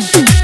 Boom.